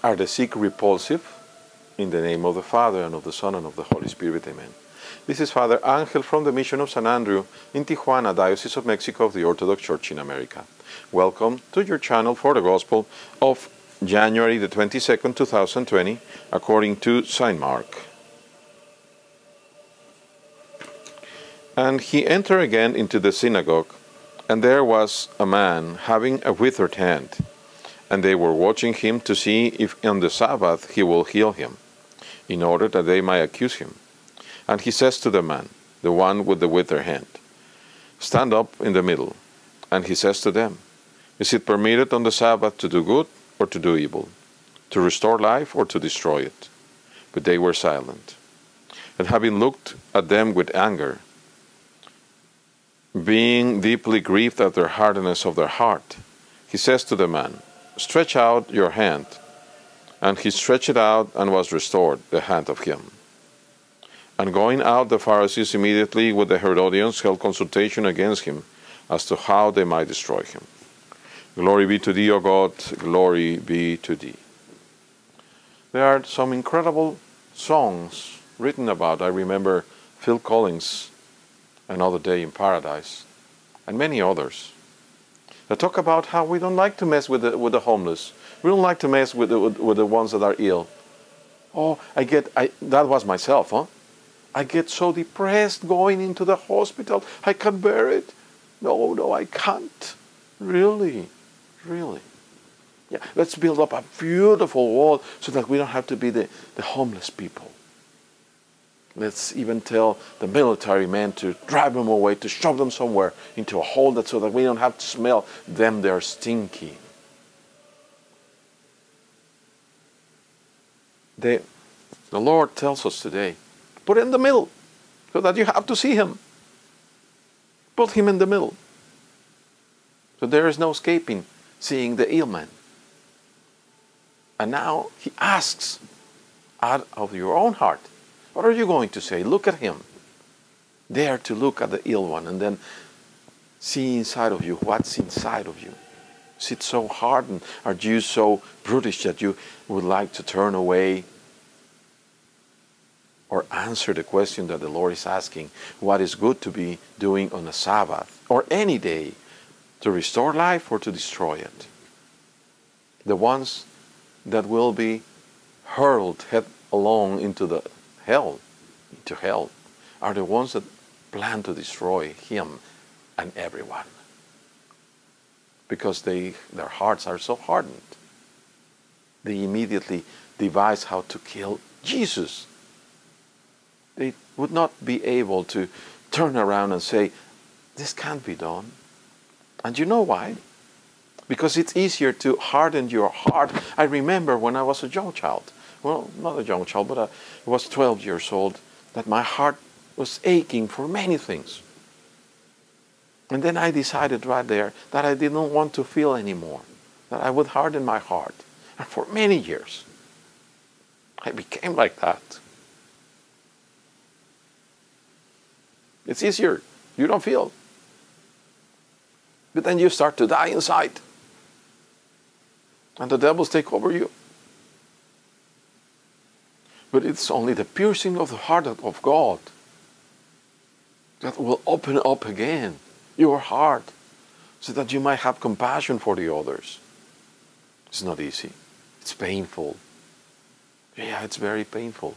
Are the sick repulsive? In the name of the Father, and of the Son, and of the Holy Spirit, amen. This is Father Angel from the Mission of San Andrew in Tijuana, Diocese of Mexico of the Orthodox Church in America. Welcome to your channel for the Gospel of January the 22nd, 2020, according to St. Mark. And he entered again into the synagogue, and there was a man having a withered hand. And they were watching him to see if on the Sabbath he will heal him, in order that they might accuse him. And he says to the man, the one with the withered hand, Stand up in the middle. And he says to them, Is it permitted on the Sabbath to do good or to do evil, to restore life or to destroy it? But they were silent. And having looked at them with anger, being deeply grieved at their hardness of their heart, he says to the man, Stretch out your hand. And he stretched it out and was restored, the hand of him. And going out, the Pharisees immediately with the Herodians held consultation against him as to how they might destroy him. Glory be to thee, O God, glory be to thee. There are some incredible songs written about. I remember Phil Collins, Another Day in Paradise, and many others that talk about how we don't like to mess with the, with the homeless. We don't like to mess with the, with, with the ones that are ill. Oh, I get, I, that was myself, huh? I get so depressed going into the hospital. I can't bear it. No, no, I can't. Really, really. Yeah, let's build up a beautiful wall so that we don't have to be the, the homeless people. Let's even tell the military men to drive them away, to shove them somewhere into a hole that so that we don't have to smell them, they're stinky. They, the Lord tells us today Put in the middle so that you have to see him. Put him in the middle. So there is no escaping seeing the ill man. And now he asks out of your own heart, what are you going to say? Look at him. Dare to look at the ill one and then see inside of you what's inside of you. Is it so hardened? Are you so brutish that you would like to turn away or answer the question that the Lord is asking what is good to be doing on a Sabbath or any day to restore life or to destroy it. The ones that will be hurled headlong into the hell, into hell, are the ones that plan to destroy him and everyone. Because they, their hearts are so hardened. They immediately devise how to kill Jesus they would not be able to turn around and say, This can't be done. And you know why? Because it's easier to harden your heart. I remember when I was a young child, well, not a young child, but uh, I was 12 years old, that my heart was aching for many things. And then I decided right there that I didn't want to feel anymore, that I would harden my heart. And for many years, I became like that. It's easier. You don't feel. But then you start to die inside. And the devils take over you. But it's only the piercing of the heart of God that will open up again your heart so that you might have compassion for the others. It's not easy. It's painful. Yeah, it's very painful.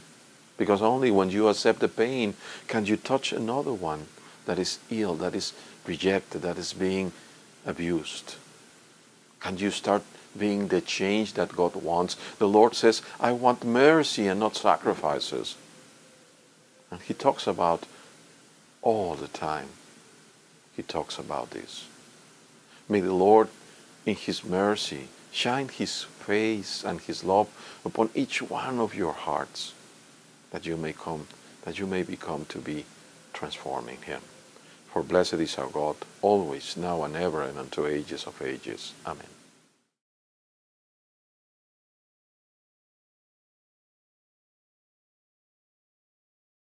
Because only when you accept the pain can you touch another one that is ill, that is rejected, that is being abused. Can you start being the change that God wants? The Lord says, I want mercy and not sacrifices. And He talks about all the time. He talks about this. May the Lord, in His mercy, shine His face and His love upon each one of your hearts that you may come, that you may become to be transforming him. For blessed is our God, always, now and ever, and unto ages of ages. Amen.